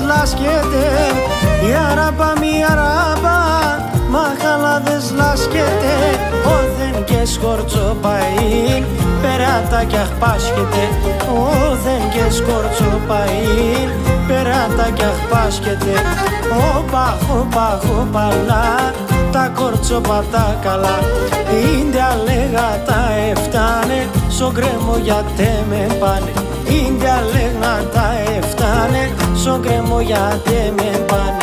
Λάσκεται. Η αράμπα μη αράμπα Μαχαλάδες λάσκεται. Όθεν και σκορτσοπαΐν Περάτα κι αχπάσχεται Όθεν και σκορτσοπαΐν Περάτα κι αχπάσχεται Όπα, όπα, όπαλα τα κορτσόπα τα καλά. Ίντε λέγα τα εφτάνε Σο κρέμο γιατί με πάνε. Ίντε λέγα γιατί με πάνε.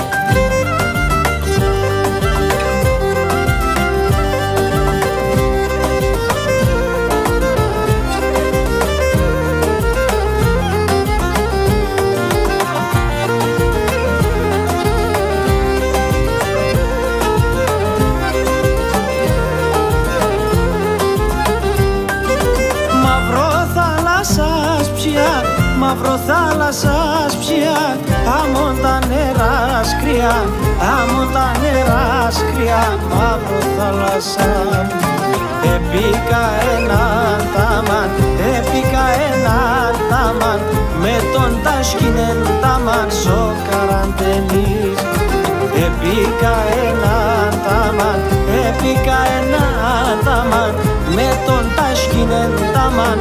Μαύρο θάλασσας ψιά άμον τα νερά σκριά άμον τα νερά σκριά. Μαύρο θάλασσα Επίκα έναν τάμαν, επίκα έναν τάμαν. Με τον τάσκινεν τάμαν σο καραντενής. Επίκα έναν τάμαν, επίκα έναν τάμαν. Με τον τάσκινεν τάμαν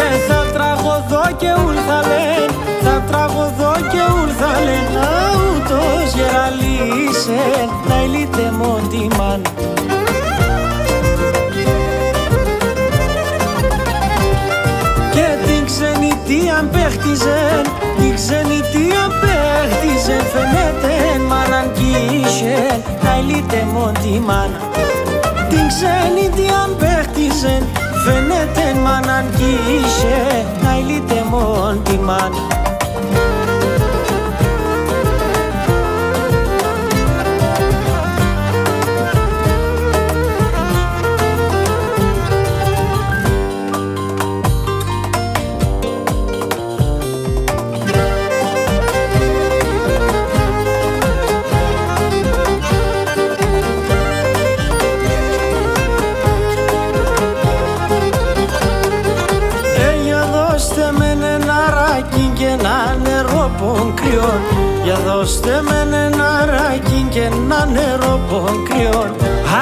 σο καραντενής σε να ηλίτε μοντιμάν Και την ξενιτία παίχτιζεν, την ξενιτία παίχτιζεν φαίνεται μάναν κίσεν να ηλίτε μοντιμάν Την ξενιτία παίχτιζεν φαίνεται μάναν κίσεν να ηλίτε μοντιμάν Για δώστε με ένα ράκι και ένα νερό πονκριόν.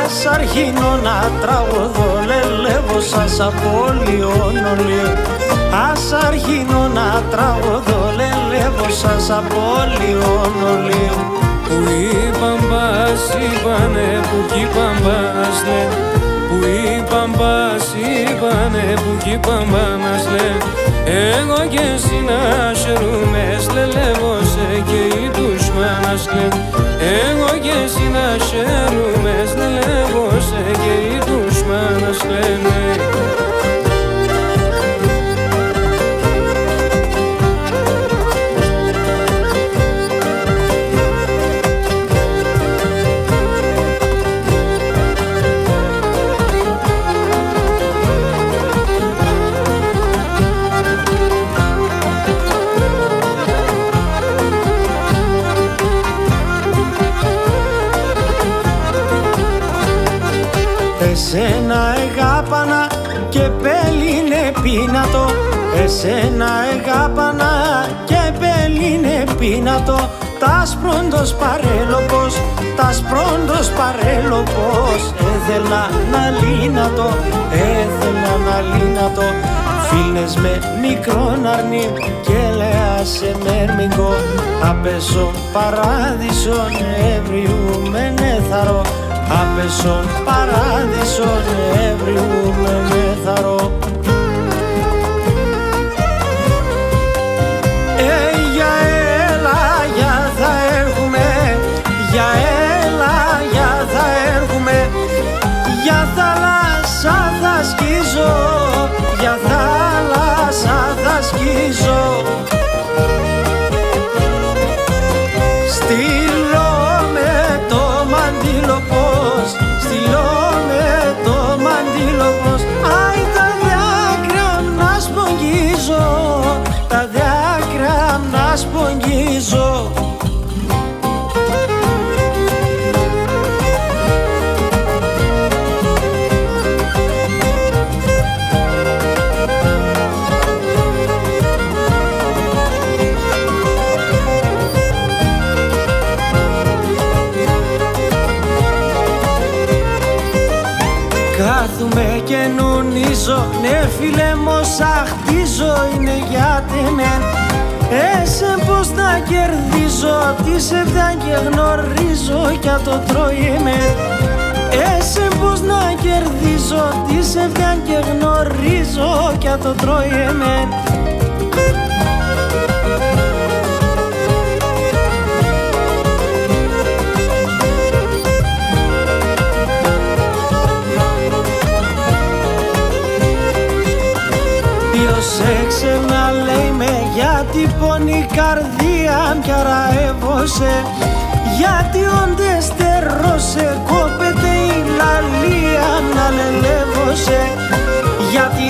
Ας αρχίνω να τραγωδώ λελεύω σας απολύον ολίων Ας αρχίνω να τραγωδώ λελεύω σας απολύον ολίων Που είπαν πας είπανε που κι πας λέ Που είπαν πας είπανε που κι πας λέ. Εγώ και εσύ να χαιρούμε λελεύωσε και η δουσμάνας λέ. Εγώ και εσύ να χαιρούμε Εσένα εγάπανα και πέλινε πίνατο. Τας πρώτος παρέλοπος, τας πρώτος παρέλοπος. Έθελα να λύνατο, έθελα να λύνατο. Φίλες με μικρόν αρνί και λέα σε μερμικό Απέσω παράδεισον εύριου με νεθαρό Άπεσον παράδεισον εύριου με y los Κάθουμε και νουνίζω Ναι φίλε μου χτίζω Είναι για τεμέν Έσαι πως να κερδίζω Τι σε και γνωρίζω Κι το τρώει με Έσαι πως να κερδίζω Τι σε και γνωρίζω Κι το τρώει με καρδιά πια ραεύωσε γιατί όντε στερώσε κόπεται η λαλία να λελεύωσε γιατί